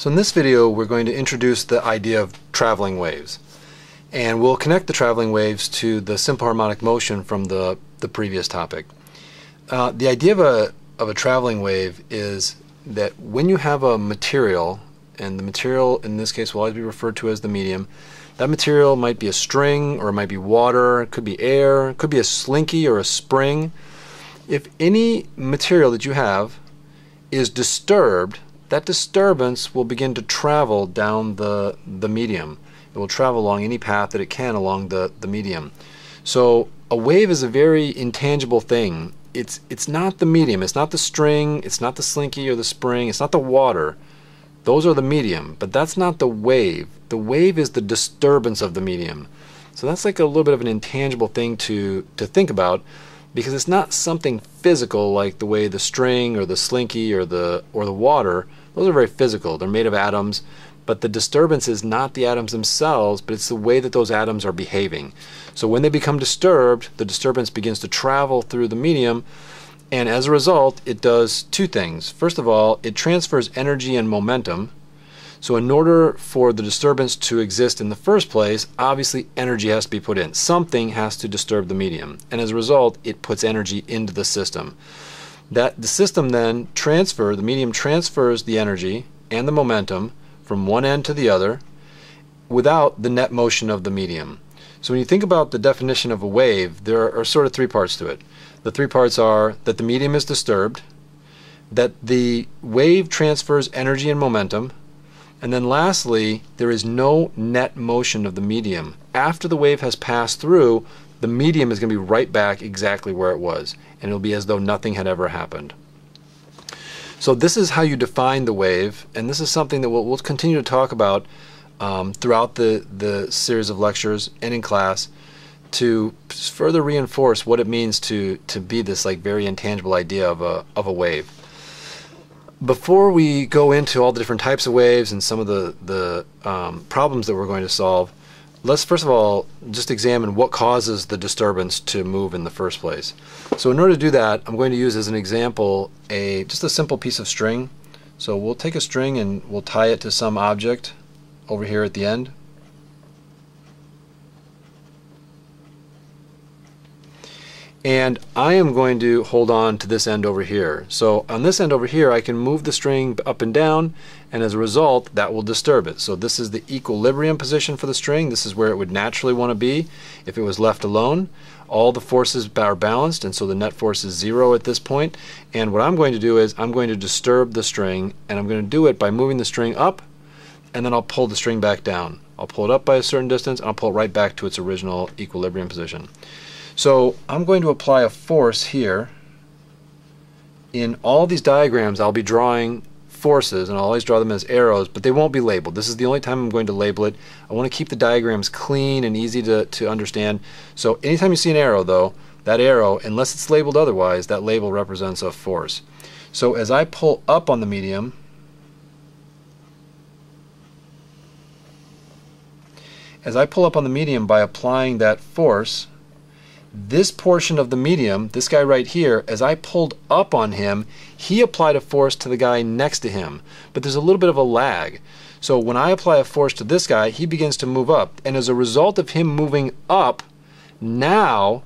So in this video we're going to introduce the idea of traveling waves and we'll connect the traveling waves to the simple harmonic motion from the, the previous topic. Uh, the idea of a, of a traveling wave is that when you have a material and the material in this case will always be referred to as the medium that material might be a string or it might be water, it could be air, it could be a slinky or a spring. If any material that you have is disturbed that disturbance will begin to travel down the, the medium. It will travel along any path that it can along the, the medium. So a wave is a very intangible thing. It's, it's not the medium, it's not the string, it's not the slinky or the spring, it's not the water. Those are the medium, but that's not the wave. The wave is the disturbance of the medium. So that's like a little bit of an intangible thing to, to think about because it's not something physical like the way the string or the slinky or the or the water those are very physical. They're made of atoms, but the disturbance is not the atoms themselves, but it's the way that those atoms are behaving. So when they become disturbed, the disturbance begins to travel through the medium, and as a result, it does two things. First of all, it transfers energy and momentum. So in order for the disturbance to exist in the first place, obviously energy has to be put in. Something has to disturb the medium. And as a result, it puts energy into the system that the system then transfer the medium transfers the energy and the momentum from one end to the other without the net motion of the medium. So when you think about the definition of a wave, there are sort of three parts to it. The three parts are that the medium is disturbed, that the wave transfers energy and momentum, and then lastly, there is no net motion of the medium. After the wave has passed through, the medium is going to be right back exactly where it was, and it'll be as though nothing had ever happened. So this is how you define the wave, and this is something that we'll, we'll continue to talk about um, throughout the, the series of lectures and in class to further reinforce what it means to, to be this like very intangible idea of a, of a wave. Before we go into all the different types of waves and some of the, the um, problems that we're going to solve, let's first of all just examine what causes the disturbance to move in the first place. So in order to do that, I'm going to use as an example a just a simple piece of string. So we'll take a string and we'll tie it to some object over here at the end. And I am going to hold on to this end over here. So on this end over here I can move the string up and down and as a result that will disturb it. So this is the equilibrium position for the string. This is where it would naturally want to be if it was left alone. All the forces are balanced and so the net force is zero at this point. and what I'm going to do is I'm going to disturb the string and I'm going to do it by moving the string up and then I'll pull the string back down. I'll pull it up by a certain distance and I'll pull it right back to its original equilibrium position. So I'm going to apply a force here. In all these diagrams I'll be drawing forces and I'll always draw them as arrows but they won't be labeled. This is the only time I'm going to label it. I want to keep the diagrams clean and easy to, to understand. So anytime you see an arrow though, that arrow, unless it's labeled otherwise, that label represents a force. So as I pull up on the medium, as I pull up on the medium by applying that force, this portion of the medium, this guy right here, as I pulled up on him, he applied a force to the guy next to him. But there's a little bit of a lag. So when I apply a force to this guy, he begins to move up. And as a result of him moving up, now,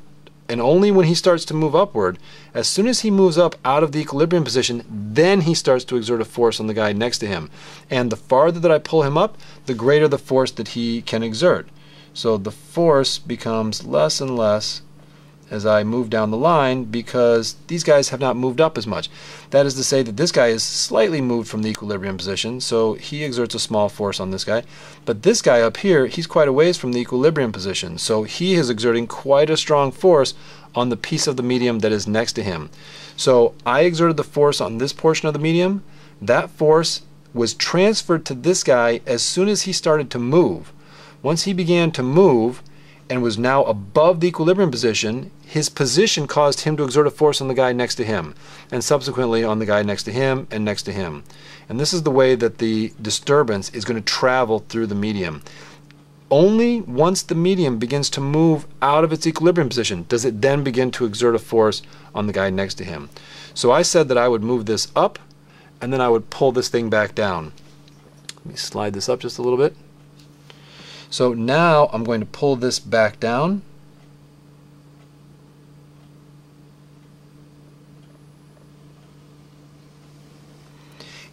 and only when he starts to move upward, as soon as he moves up out of the equilibrium position, then he starts to exert a force on the guy next to him. And the farther that I pull him up, the greater the force that he can exert. So the force becomes less and less as I move down the line because these guys have not moved up as much. That is to say that this guy is slightly moved from the equilibrium position, so he exerts a small force on this guy. But this guy up here, he's quite a ways from the equilibrium position, so he is exerting quite a strong force on the piece of the medium that is next to him. So I exerted the force on this portion of the medium. That force was transferred to this guy as soon as he started to move. Once he began to move, and was now above the equilibrium position, his position caused him to exert a force on the guy next to him, and subsequently on the guy next to him and next to him. And this is the way that the disturbance is going to travel through the medium. Only once the medium begins to move out of its equilibrium position does it then begin to exert a force on the guy next to him. So I said that I would move this up and then I would pull this thing back down. Let me slide this up just a little bit. So now I'm going to pull this back down.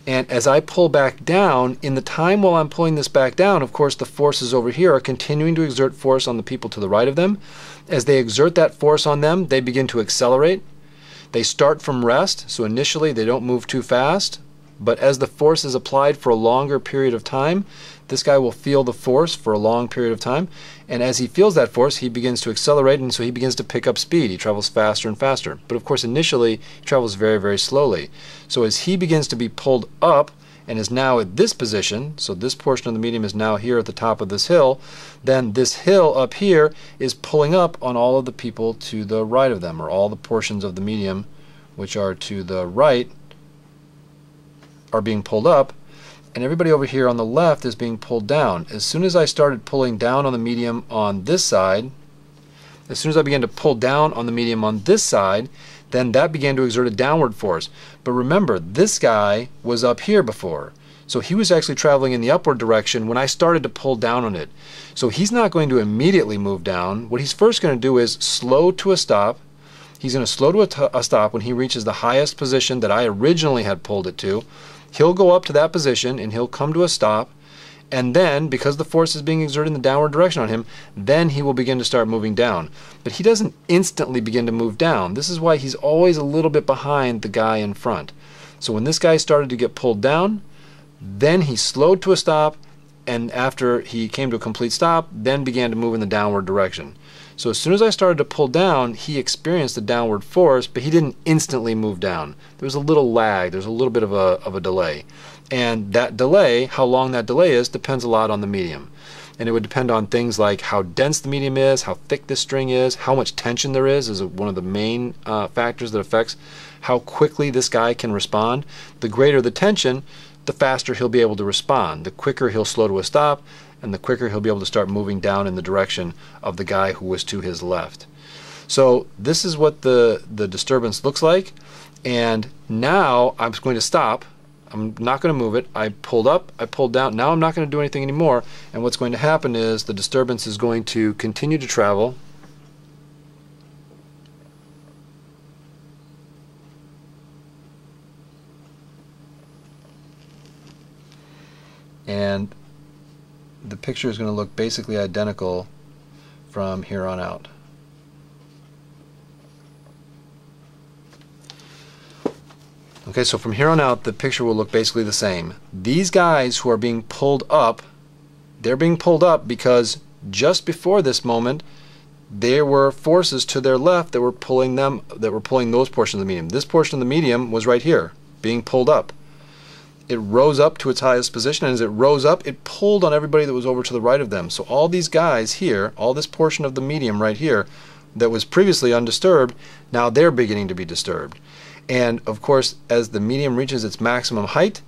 And as I pull back down, in the time while I'm pulling this back down, of course, the forces over here are continuing to exert force on the people to the right of them. As they exert that force on them, they begin to accelerate. They start from rest, so initially they don't move too fast, but as the force is applied for a longer period of time, this guy will feel the force for a long period of time. And as he feels that force, he begins to accelerate, and so he begins to pick up speed. He travels faster and faster. But of course, initially, he travels very, very slowly. So as he begins to be pulled up, and is now at this position, so this portion of the medium is now here at the top of this hill, then this hill up here is pulling up on all of the people to the right of them, or all the portions of the medium which are to the right are being pulled up and everybody over here on the left is being pulled down. As soon as I started pulling down on the medium on this side, as soon as I began to pull down on the medium on this side, then that began to exert a downward force. But remember, this guy was up here before. So he was actually traveling in the upward direction when I started to pull down on it. So he's not going to immediately move down. What he's first going to do is slow to a stop. He's going to slow to a, stop when he reaches the highest position that I originally had pulled it to. He'll go up to that position and he'll come to a stop. And then, because the force is being exerted in the downward direction on him, then he will begin to start moving down. But he doesn't instantly begin to move down. This is why he's always a little bit behind the guy in front. So when this guy started to get pulled down, then he slowed to a stop, and after he came to a complete stop, then began to move in the downward direction. So as soon as I started to pull down, he experienced the downward force, but he didn't instantly move down. There was a little lag, there's a little bit of a, of a delay. And that delay, how long that delay is, depends a lot on the medium. And it would depend on things like how dense the medium is, how thick the string is, how much tension there is, is one of the main uh, factors that affects how quickly this guy can respond. The greater the tension, the faster he'll be able to respond. The quicker he'll slow to a stop, and the quicker he'll be able to start moving down in the direction of the guy who was to his left. So this is what the, the disturbance looks like. And now I'm going to stop. I'm not going to move it. I pulled up, I pulled down. Now I'm not going to do anything anymore. And what's going to happen is the disturbance is going to continue to travel. And the picture is going to look basically identical from here on out. Okay, so from here on out, the picture will look basically the same. These guys who are being pulled up, they're being pulled up because just before this moment, there were forces to their left that were pulling them, that were pulling those portions of the medium. This portion of the medium was right here, being pulled up it rose up to its highest position, and as it rose up, it pulled on everybody that was over to the right of them. So all these guys here, all this portion of the medium right here, that was previously undisturbed, now they're beginning to be disturbed. And of course, as the medium reaches its maximum height,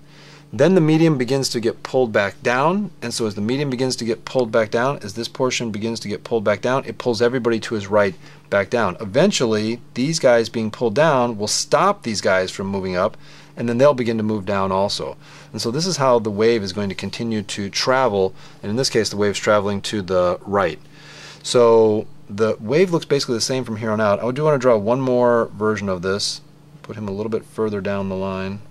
then the medium begins to get pulled back down. And so as the medium begins to get pulled back down, as this portion begins to get pulled back down, it pulls everybody to his right back down. Eventually, these guys being pulled down will stop these guys from moving up and then they'll begin to move down also. And so this is how the wave is going to continue to travel, and in this case the wave's traveling to the right. So the wave looks basically the same from here on out. I do want to draw one more version of this, put him a little bit further down the line.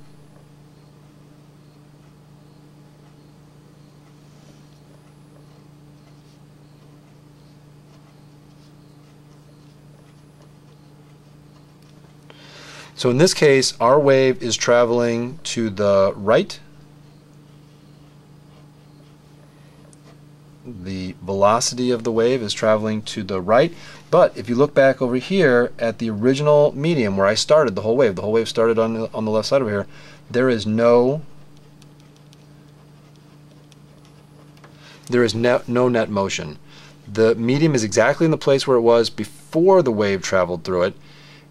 So in this case, our wave is traveling to the right. The velocity of the wave is traveling to the right. But if you look back over here at the original medium where I started the whole wave, the whole wave started on the, on the left side over here, there is no there is no net motion. The medium is exactly in the place where it was before the wave traveled through it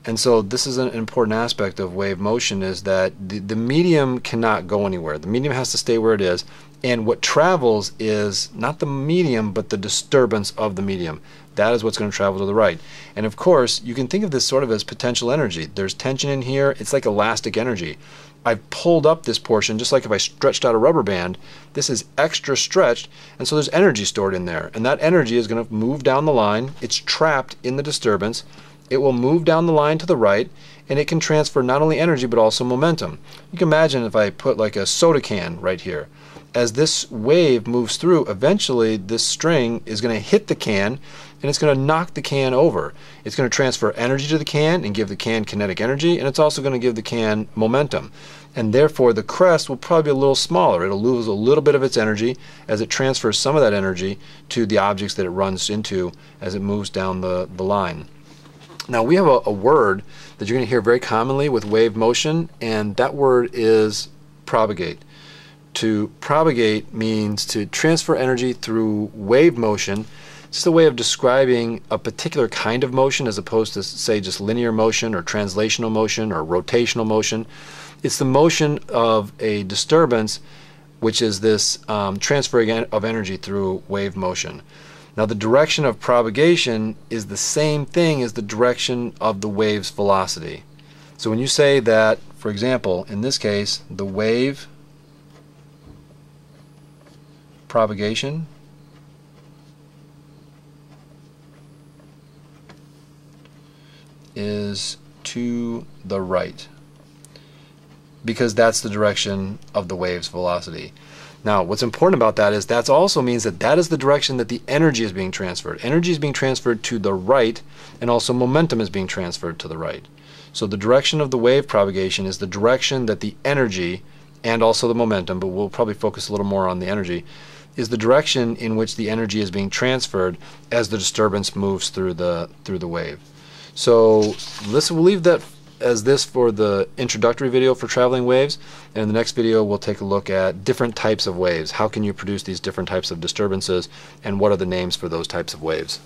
and so this is an important aspect of wave motion is that the, the medium cannot go anywhere. The medium has to stay where it is. And what travels is not the medium, but the disturbance of the medium. That is what's going to travel to the right. And of course, you can think of this sort of as potential energy. There's tension in here. It's like elastic energy. I've pulled up this portion just like if I stretched out a rubber band. This is extra stretched, and so there's energy stored in there. And that energy is going to move down the line. It's trapped in the disturbance. It will move down the line to the right, and it can transfer not only energy but also momentum. You can imagine if I put like a soda can right here. As this wave moves through, eventually this string is going to hit the can and it's going to knock the can over. It's going to transfer energy to the can and give the can kinetic energy, and it's also going to give the can momentum. And therefore, the crest will probably be a little smaller. It'll lose a little bit of its energy as it transfers some of that energy to the objects that it runs into as it moves down the, the line. Now, we have a, a word that you're going to hear very commonly with wave motion, and that word is propagate. To propagate means to transfer energy through wave motion it's a way of describing a particular kind of motion as opposed to, say, just linear motion or translational motion or rotational motion. It's the motion of a disturbance, which is this um, transferring of energy through wave motion. Now, the direction of propagation is the same thing as the direction of the wave's velocity. So when you say that, for example, in this case, the wave propagation is to the right because that's the direction of the wave's velocity. Now, what's important about that is that also means that that is the direction that the energy is being transferred. Energy is being transferred to the right, and also momentum is being transferred to the right. So the direction of the wave propagation is the direction that the energy and also the momentum, but we'll probably focus a little more on the energy, is the direction in which the energy is being transferred as the disturbance moves through the through the wave. So this we'll leave that as this for the introductory video for traveling waves and in the next video we'll take a look at different types of waves. How can you produce these different types of disturbances and what are the names for those types of waves